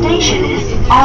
station is 어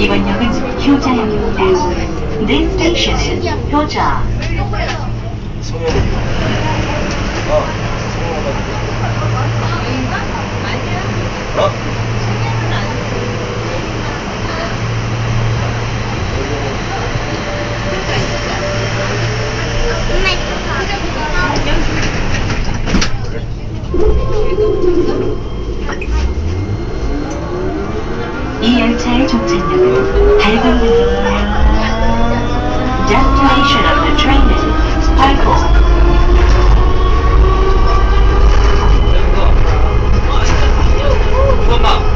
이번 역은 효자역입니다. This station is 효자. EOT 열차의 종착역은 Destination of the train is Spyfall. 엄마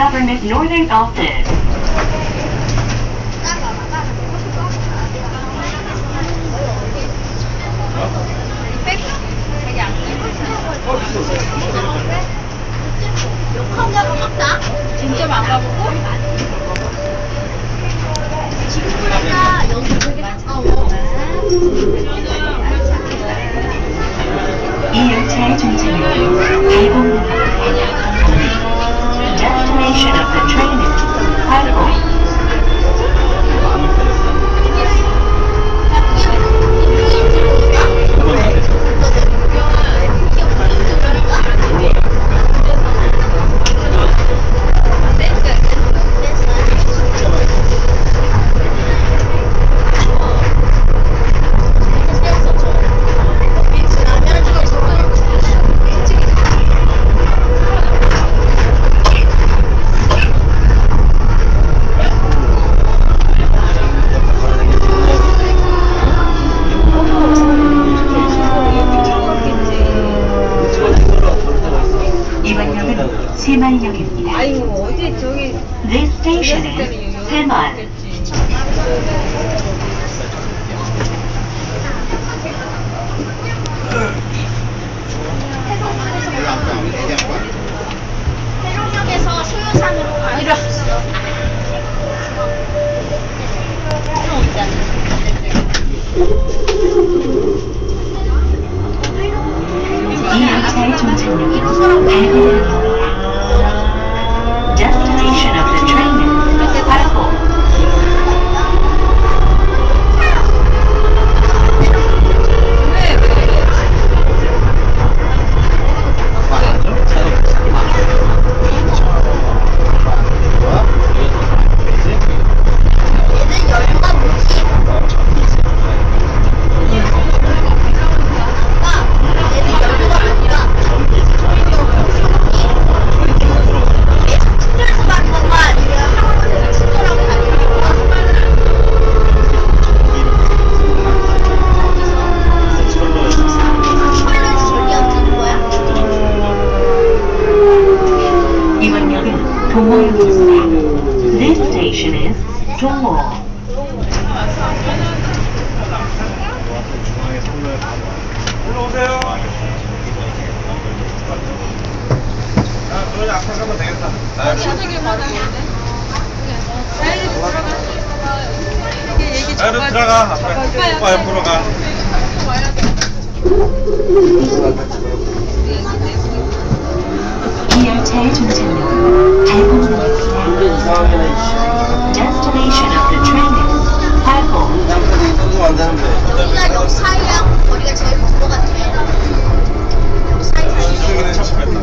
Government Northern Office. just 올라오세요. 아, 그러지 앞에 가면 되겠다. 나 사장님 들어가. 나도 들어가. 앞으로 가. 이 열차의 종착역은 달고문입니다. Destination of the train. 우리 당사들이 떨리면 안 되는데. 여기가 역 사이하고 거리가 제일 먼 것 같아. 역 사이 사이.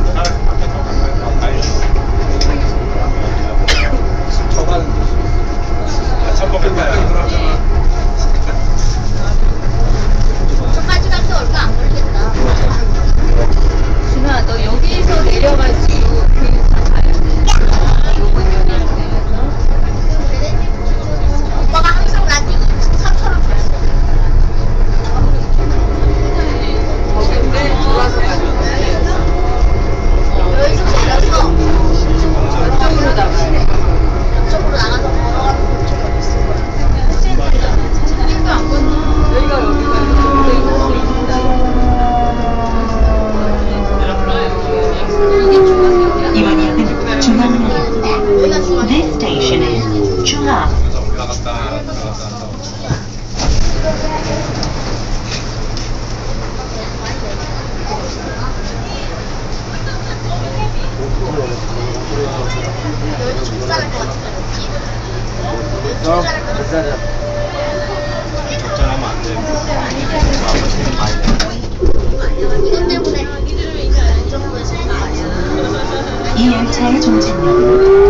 이 열차의 종착역은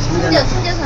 听不见，听。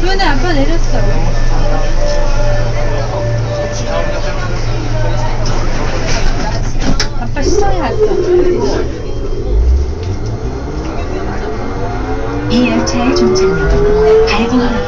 그러네 아빠 내렸어. 아빠 시장에 갔어. 이열차의 종착역 갈고로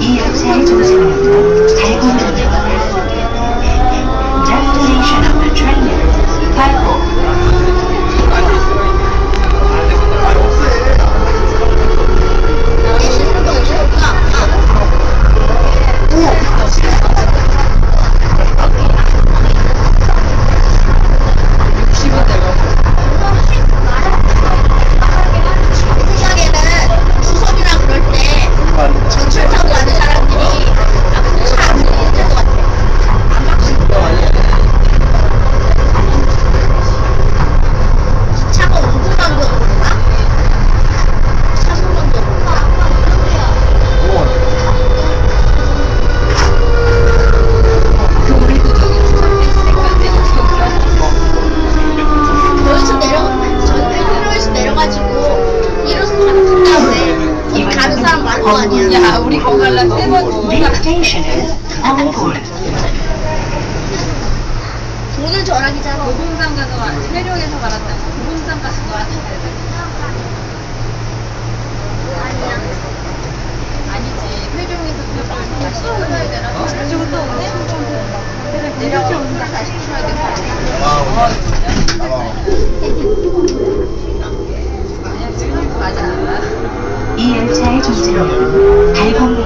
이 역사의 중심에서 달고 야. 야, 우리 거갈라 세번 is Alford. 오늘 저락이잖아. 도봉산 가서 와- 회룡에서 갈았다. 도봉산 가서 갈았다. 아니야. 아니지. 회룡에서 또 다시 풀어야 되나? 저쪽으로 또 오네? 내려가면 다시 풀어야 돼. 그냥 지금 가자. 이 열차 しま。